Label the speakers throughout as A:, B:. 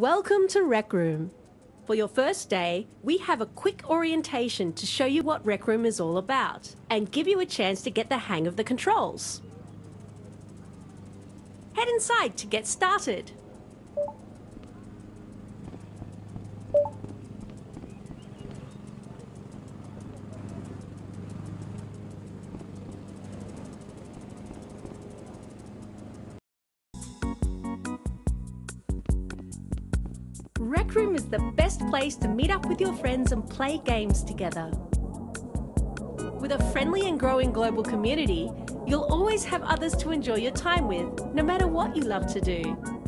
A: Welcome to Rec Room. For your first day, we have a quick orientation to show you what Rec Room is all about and give you a chance to get the hang of the controls. Head inside to get started. Rec Room is the best place to meet up with your friends and play games together. With a friendly and growing global community, you'll always have others to enjoy your time with, no matter what you love to do.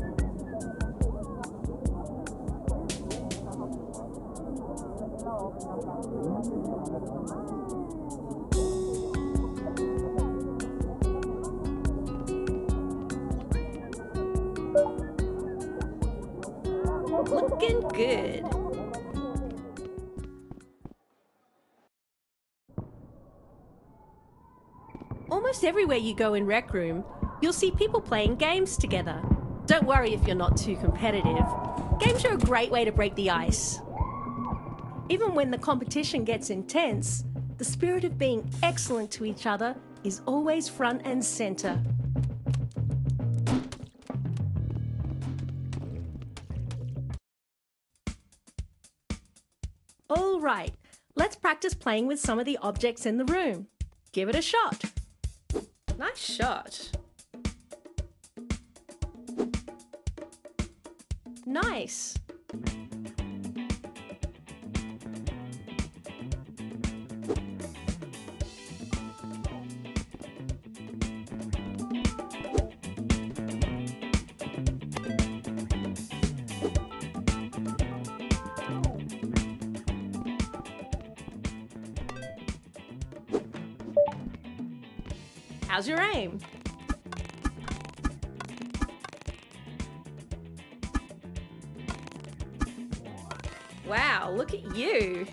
A: Looking good. Almost everywhere you go in Rec Room, you'll see people playing games together. Don't worry if you're not too competitive. Games are a great way to break the ice. Even when the competition gets intense, the spirit of being excellent to each other is always front and center. All right, let's practice playing with some of the objects in the room. Give it a shot. Nice shot. Nice. How's your aim? Wow, look at you.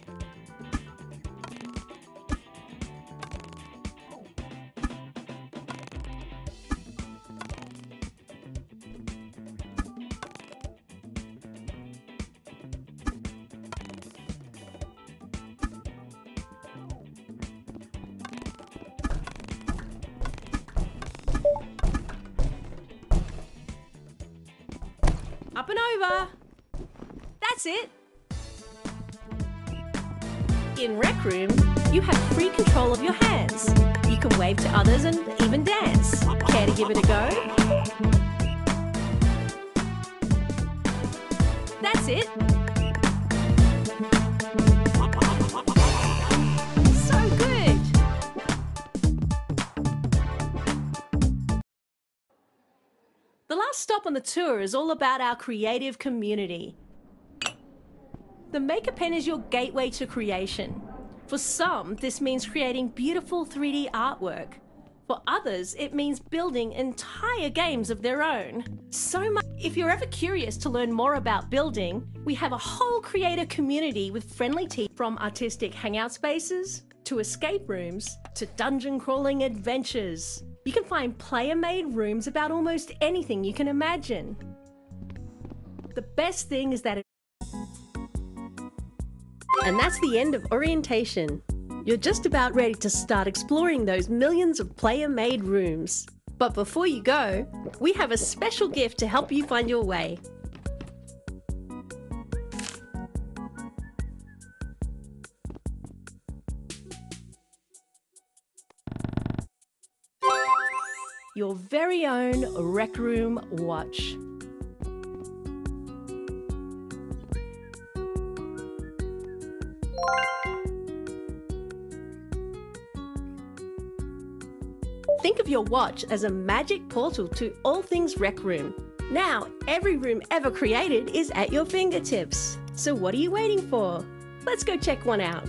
A: Up and over. That's it. In Rec Room, you have free control of your hands. You can wave to others and even dance. Care to give it a go? That's it. The last stop on the tour is all about our creative community. The Maker Pen is your gateway to creation. For some, this means creating beautiful 3D artwork. For others, it means building entire games of their own. So much. If you're ever curious to learn more about building, we have a whole creator community with friendly teams from artistic hangout spaces to escape rooms to dungeon crawling adventures. You can find player made rooms about almost anything you can imagine. The best thing is that and that's the end of orientation. You're just about ready to start exploring those millions of player made rooms. But before you go, we have a special gift to help you find your way. Your very own Rec Room watch. Think of your watch as a magic portal to all things Rec Room. Now, every room ever created is at your fingertips. So what are you waiting for? Let's go check one out.